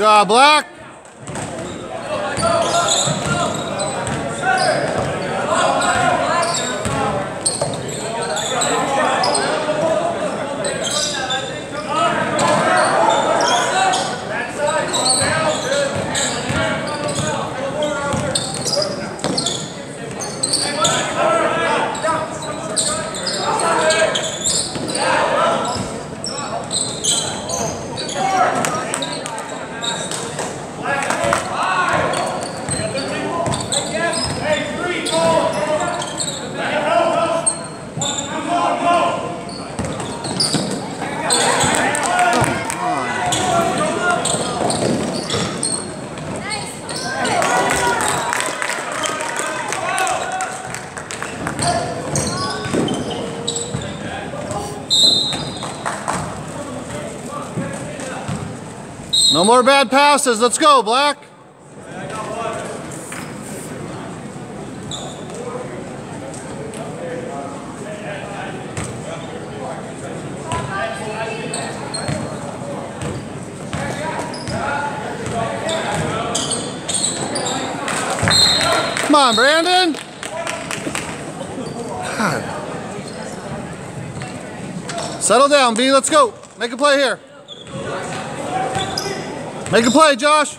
job, Black. more bad passes. Let's go, Black. Come on, Brandon. God. Settle down, B. Let's go. Make a play here. Make a play, Josh.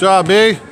Tchau, beijo.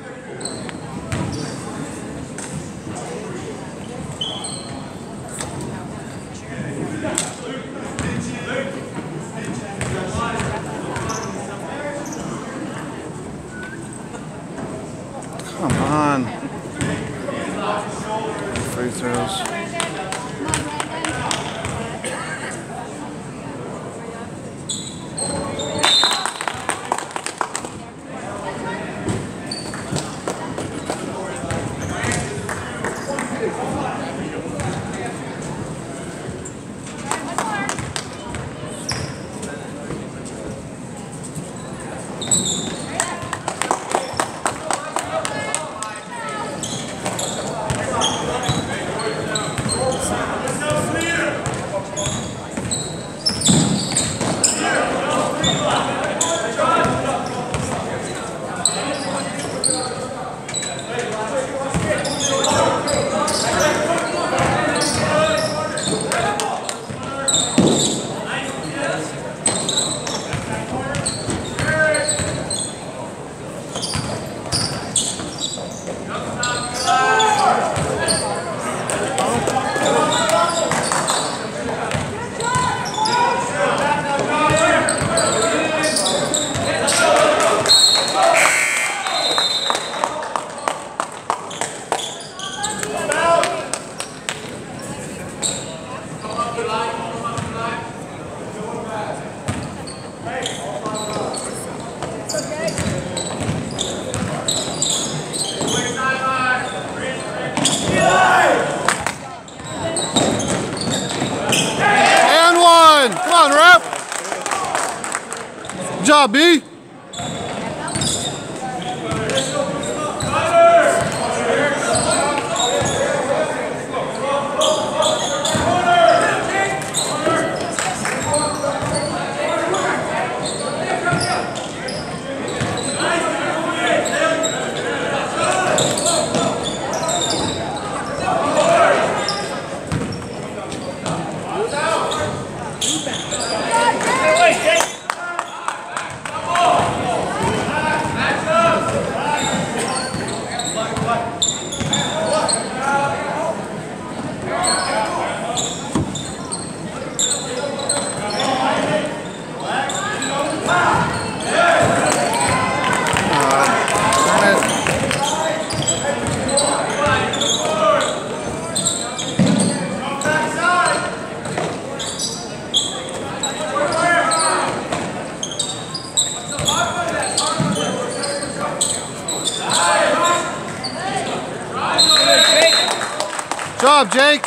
Jake.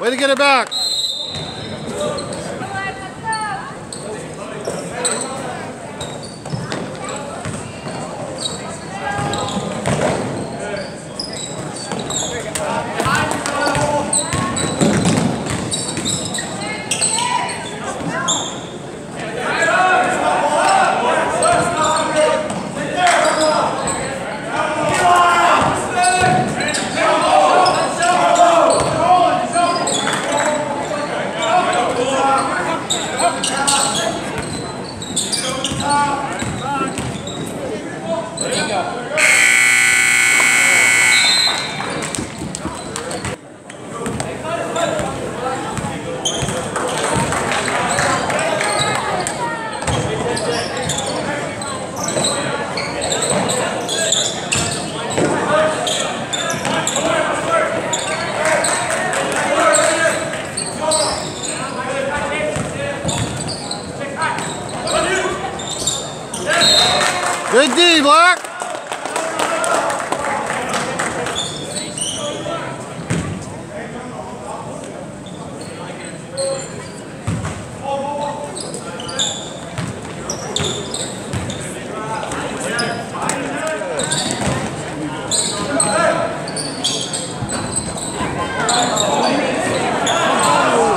Way to get it back. Ready, Black?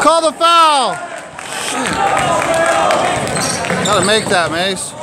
Call the foul. Gotta make that, Mace.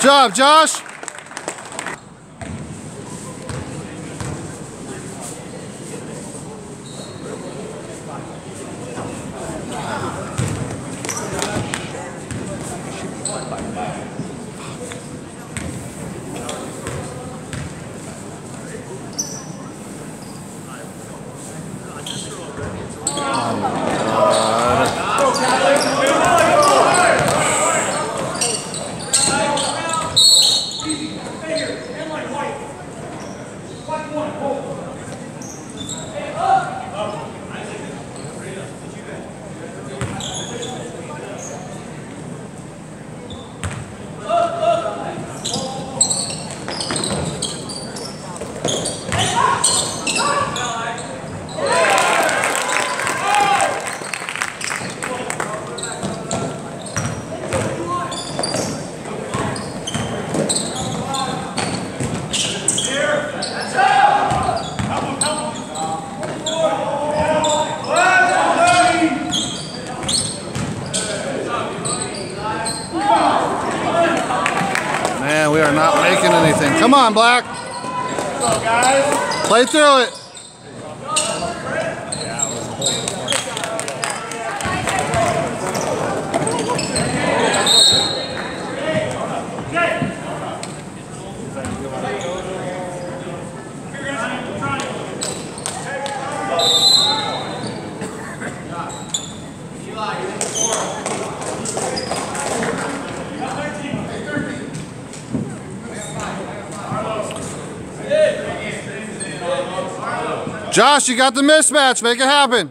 Job, Josh. Man, we are not making anything. Come on, Black. Play through it. Josh, you got the mismatch. Make it happen.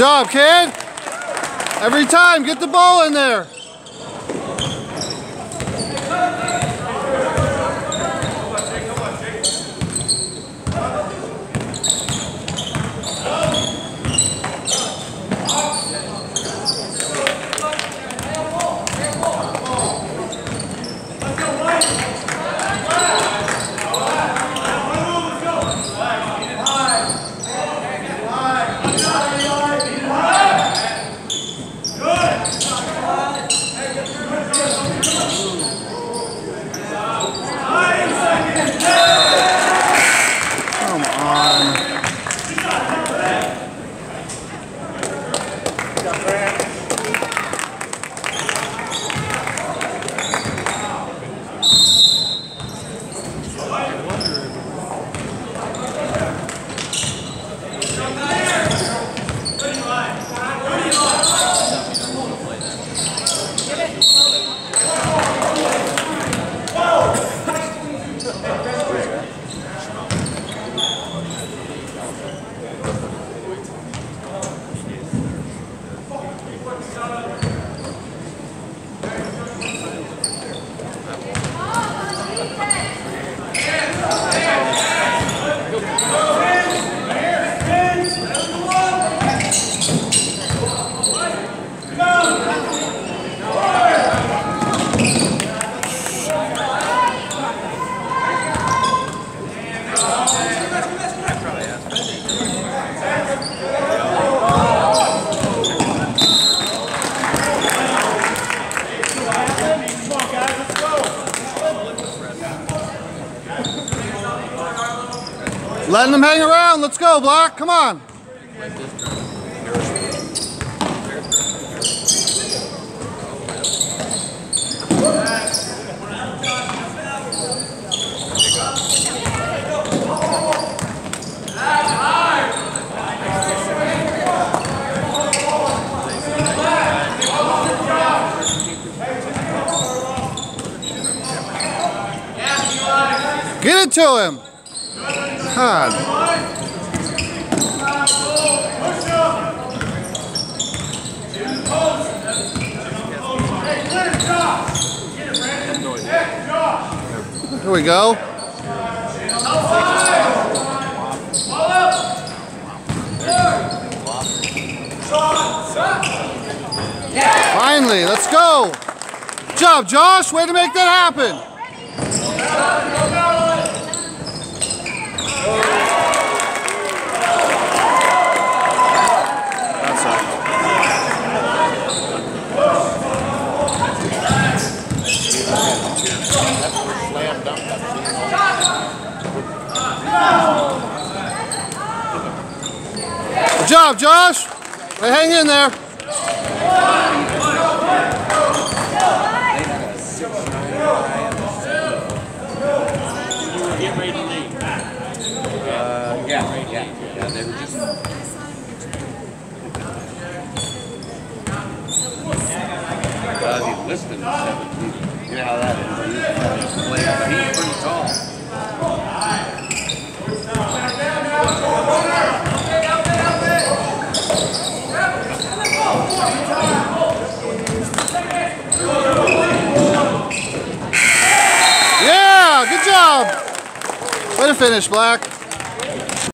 Job, kid. Every time, get the ball in there. Letting them hang around. Let's go, Black. Come on. Get it to him. Here we go. Finally, let's go. Good job, Josh. Way to make that happen. Good job, Josh. Hey, hang in there. Uh, yeah, yeah, yeah, they were just. Uh, he listed seventeen. How that is. Yeah, good job. Way to finish, Black.